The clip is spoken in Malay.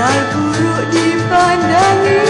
biar buruk dipandangi